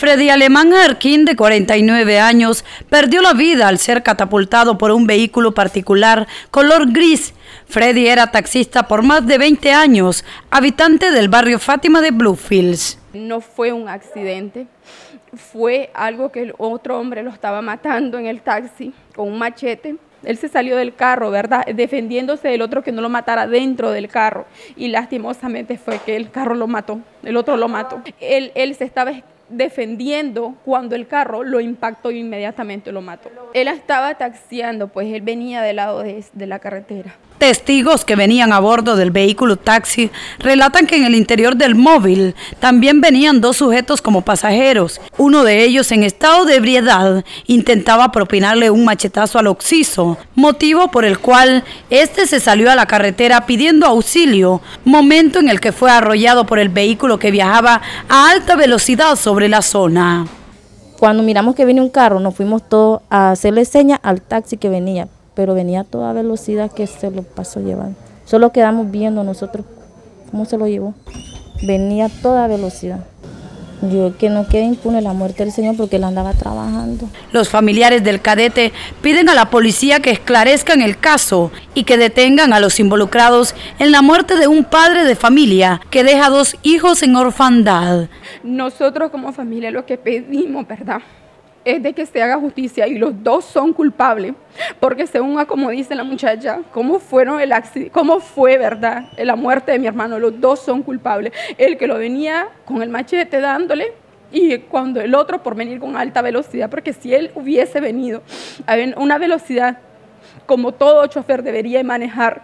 Freddy Alemán Arquín, de 49 años, perdió la vida al ser catapultado por un vehículo particular color gris. Freddy era taxista por más de 20 años, habitante del barrio Fátima de Bluefields. No fue un accidente, fue algo que el otro hombre lo estaba matando en el taxi con un machete. Él se salió del carro, ¿verdad? Defendiéndose del otro que no lo matara dentro del carro. Y lastimosamente fue que el carro lo mató, el otro lo mató. Él, él se estaba defendiendo cuando el carro lo impactó y inmediatamente lo mató. Él estaba taxiando, pues él venía del lado de, de la carretera. Testigos que venían a bordo del vehículo taxi relatan que en el interior del móvil también venían dos sujetos como pasajeros. Uno de ellos en estado de ebriedad intentaba propinarle un machetazo al occiso, motivo por el cual este se salió a la carretera pidiendo auxilio, momento en el que fue arrollado por el vehículo que viajaba a alta velocidad sobre la zona. Cuando miramos que viene un carro, nos fuimos todos a hacerle señas al taxi que venía, pero venía a toda velocidad que se lo pasó llevando. Solo quedamos viendo nosotros cómo se lo llevó. Venía a toda velocidad. Yo que no quede impune la muerte del Señor porque él andaba trabajando. Los familiares del cadete piden a la policía que esclarezcan el caso y que detengan a los involucrados en la muerte de un padre de familia que deja dos hijos en orfandad. Nosotros como familia lo que pedimos, ¿verdad? Es de que se haga justicia y los dos son culpables, porque según como dice la muchacha, cómo fueron el cómo fue, ¿verdad? La muerte de mi hermano, los dos son culpables. El que lo venía con el machete dándole y cuando el otro por venir con alta velocidad, porque si él hubiese venido a una velocidad como todo chofer debería manejar,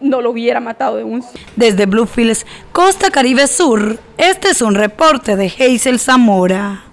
no lo hubiera matado de un... Desde Bluefields, Costa Caribe Sur, este es un reporte de Hazel Zamora.